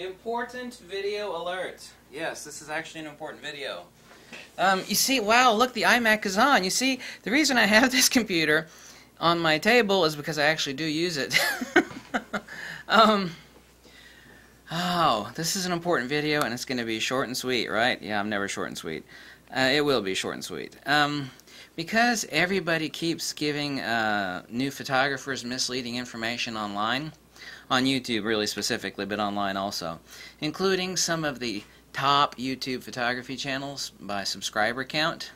Important video alert. Yes, this is actually an important video. Um, you see, wow, look, the iMac is on. You see, the reason I have this computer on my table is because I actually do use it. um, oh, this is an important video, and it's going to be short and sweet, right? Yeah, I'm never short and sweet. Uh, it will be short and sweet. Um, because everybody keeps giving uh, new photographers misleading information online, on YouTube really specifically, but online also, including some of the top YouTube photography channels by subscriber count.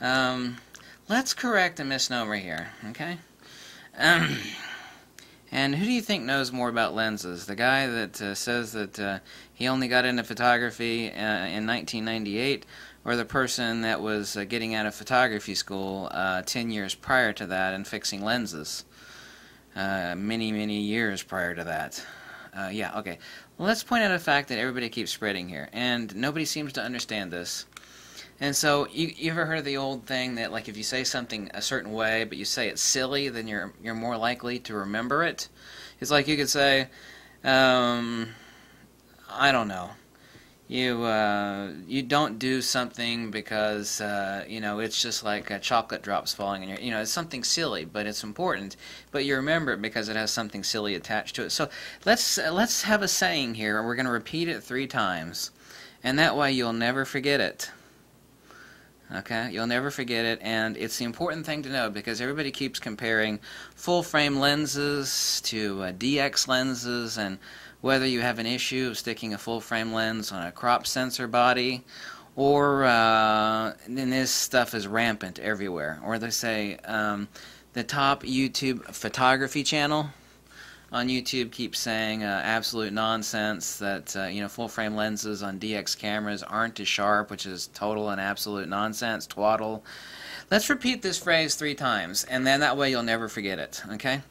Um, let's correct a misnomer here, okay? Um, and who do you think knows more about lenses? The guy that uh, says that uh, he only got into photography uh, in 1998, or the person that was uh, getting out of photography school uh, 10 years prior to that and fixing lenses? Uh, many, many years prior to that. Uh, yeah, okay. Well, let's point out a fact that everybody keeps spreading here, and nobody seems to understand this. And so, you, you ever heard of the old thing that, like, if you say something a certain way, but you say it's silly, then you're you're more likely to remember it? It's like you could say, um, I don't know you uh, you don't do something because uh, you know it's just like uh, chocolate drops falling in your you know it's something silly but it's important. But you remember it because it has something silly attached to it. So let's let's have a saying here and we're going to repeat it three times. And that way you'll never forget it. Okay? You'll never forget it and it's the important thing to know because everybody keeps comparing full frame lenses to uh, DX lenses and whether you have an issue of sticking a full frame lens on a crop sensor body or uh, then this stuff is rampant everywhere or they say um, the top YouTube photography channel on YouTube keeps saying uh, absolute nonsense that uh, you know full frame lenses on DX cameras aren't as sharp, which is total and absolute nonsense, twaddle. Let's repeat this phrase three times, and then that way you'll never forget it. Okay?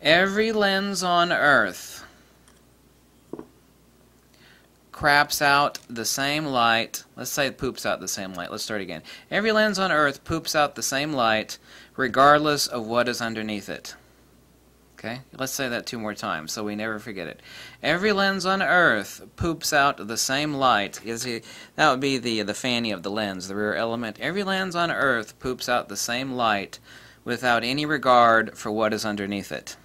Every lens on Earth craps out the same light. Let's say it poops out the same light. Let's start again. Every lens on Earth poops out the same light regardless of what is underneath it. Okay? Let's say that two more times so we never forget it. Every lens on Earth poops out the same light. That would be the, the fanny of the lens, the rear element. Every lens on Earth poops out the same light without any regard for what is underneath it.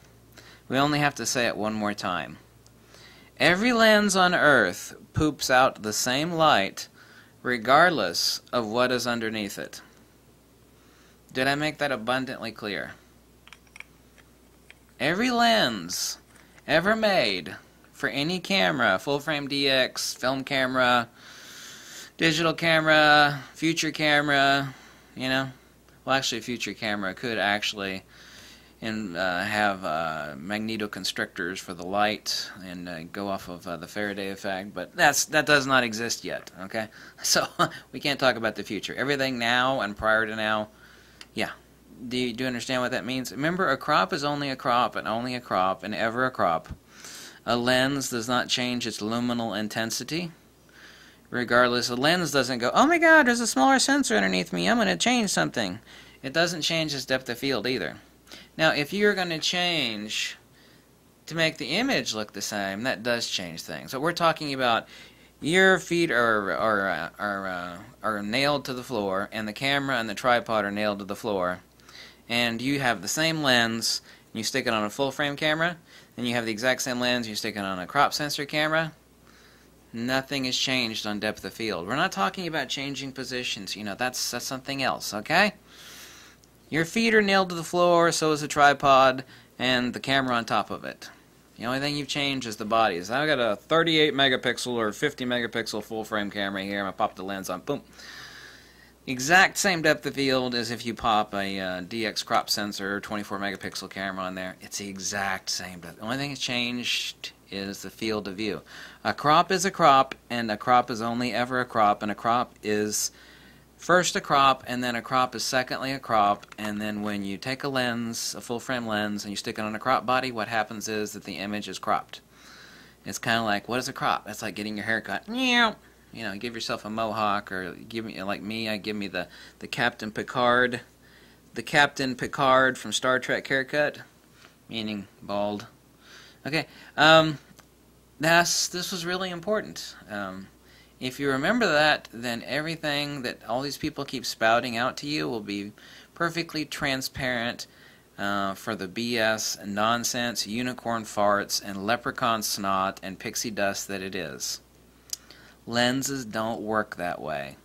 We only have to say it one more time. Every lens on Earth poops out the same light regardless of what is underneath it. Did I make that abundantly clear? Every lens ever made for any camera, full frame DX, film camera, digital camera, future camera, you know, well actually future camera could actually and uh, have uh, magnetoconstrictors for the light and uh, go off of uh, the Faraday effect, but that's that does not exist yet. Okay, so we can't talk about the future. Everything now and prior to now, yeah. Do you, do you understand what that means? Remember, a crop is only a crop and only a crop and ever a crop. A lens does not change its luminal intensity. Regardless, a lens doesn't go, oh my god, there's a smaller sensor underneath me, I'm going to change something. It doesn't change its depth of field either. Now, if you're going to change to make the image look the same, that does change things. So we're talking about your feet are are uh, are uh, are nailed to the floor, and the camera and the tripod are nailed to the floor, and you have the same lens. You stick it on a full frame camera, and you have the exact same lens. You stick it on a crop sensor camera. Nothing has changed on depth of field. We're not talking about changing positions. You know that's that's something else. Okay. Your feet are nailed to the floor, so is the tripod, and the camera on top of it. The only thing you've changed is the bodies. I've got a 38 megapixel or 50 megapixel full frame camera here. I'm going to pop the lens on. Boom. Exact same depth of field as if you pop a uh, DX crop sensor 24 megapixel camera on there. It's the exact same depth. The only thing that's changed is the field of view. A crop is a crop, and a crop is only ever a crop, and a crop is first a crop, and then a crop is secondly a crop, and then when you take a lens, a full frame lens, and you stick it on a crop body, what happens is that the image is cropped. It's kind of like, what is a crop? It's like getting your hair cut. You know, give yourself a mohawk, or give me, like me, I give me the, the Captain Picard, the Captain Picard from Star Trek haircut, meaning bald. Okay, um, that's this was really important. Um, if you remember that, then everything that all these people keep spouting out to you will be perfectly transparent uh, for the BS and nonsense, unicorn farts, and leprechaun snot and pixie dust that it is. Lenses don't work that way.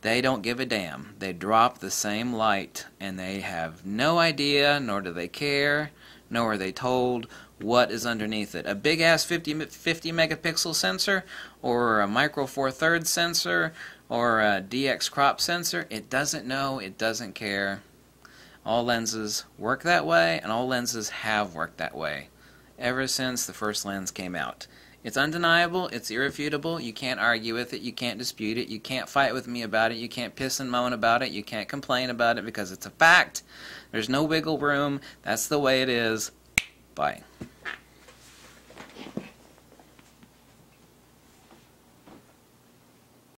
They don't give a damn. They drop the same light, and they have no idea, nor do they care, nor are they told what is underneath it. A big ass 50, 50 megapixel sensor, or a micro four thirds sensor, or a DX crop sensor, it doesn't know, it doesn't care. All lenses work that way, and all lenses have worked that way ever since the first lens came out. It's undeniable, it's irrefutable, you can't argue with it, you can't dispute it, you can't fight with me about it, you can't piss and moan about it, you can't complain about it because it's a fact. There's no wiggle room, that's the way it is. Bye.